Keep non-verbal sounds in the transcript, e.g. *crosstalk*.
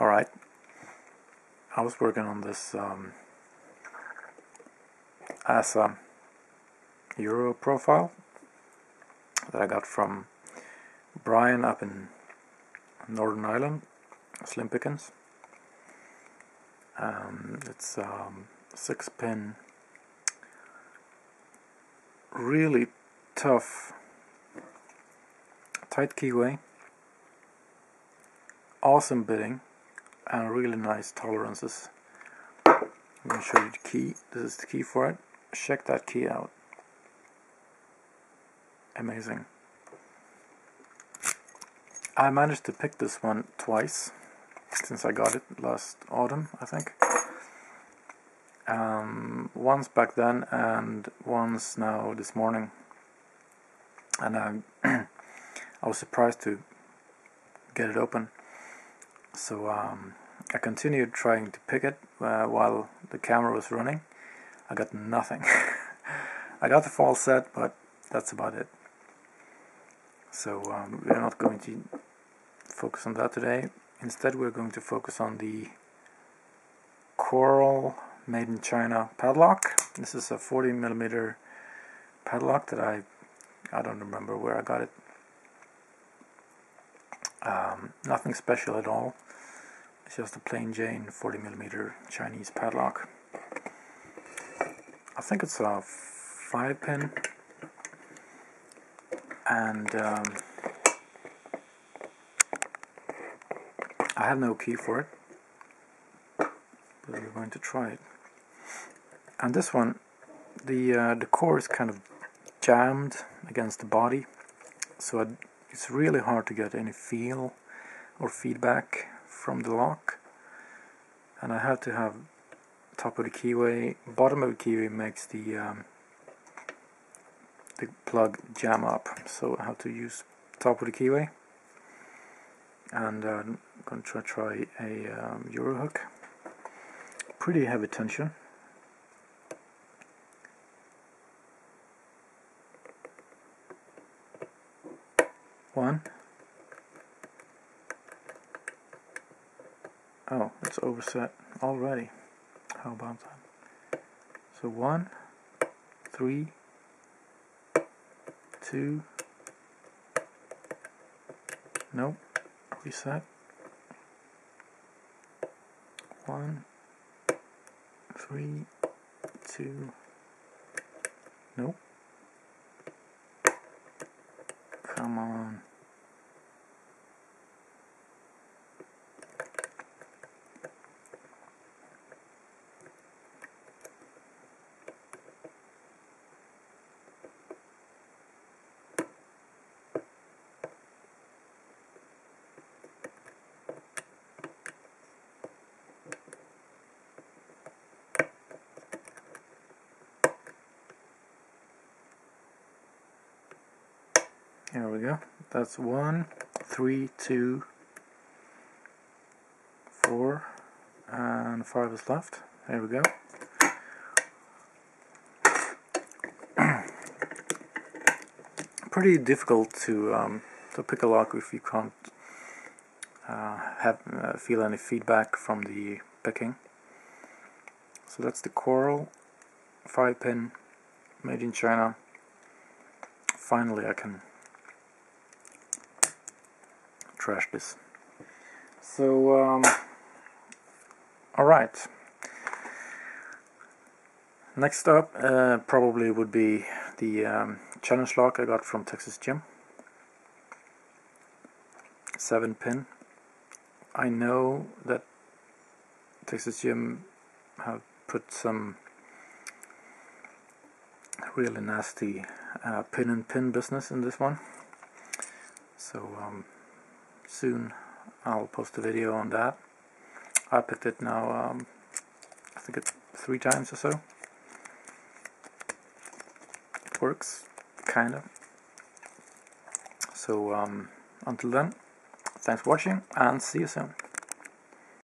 Alright, I was working on this um, as a Euro profile that I got from Brian up in Northern Ireland, Slim Pickens. Um, it's um, six pin, really tough, tight keyway, awesome bitting, and really nice tolerances. I'm going to show you the key. This is the key for it. Check that key out. Amazing. I managed to pick this one twice since I got it last autumn, I think. Um, once back then and once now this morning. And I, *clears throat* I was surprised to get it open. So um, I continued trying to pick it uh, while the camera was running. I got nothing. *laughs* I got the false set, but that's about it. So um, we're not going to focus on that today. Instead, we're going to focus on the Coral Made in China padlock. This is a 40 millimeter padlock that I I don't remember where I got it. Um, nothing special at all. It's just a plain Jane 40mm Chinese padlock. I think it's a 5 pin and um, I have no key for it but we're going to try it and this one the uh, the core is kind of jammed against the body so it's really hard to get any feel or feedback from the lock. And I have to have top of the keyway bottom of the keyway makes the um, the plug jam up. So I have to use top of the keyway. And uh, I'm going to try, try a um, Euro hook pretty heavy tension one Oh, it's overset already. How about that? So one, three, two, nope, reset. One, three, two, nope. Come on. There we go. That's one, three, two, four, and five is left. There we go. *clears throat* Pretty difficult to um, to pick a lock if you can't uh, have uh, feel any feedback from the picking. So that's the Coral 5 pin made in China. Finally I can trash this. So, um, alright. Next up uh, probably would be the um, challenge lock I got from Texas Gym. 7 pin. I know that Texas Gym have put some really nasty uh, pin and pin business in this one. So um, soon I'll post a video on that. I picked it now, um, I think it's three times or so. It works, kind of. So um, until then, thanks for watching and see you soon.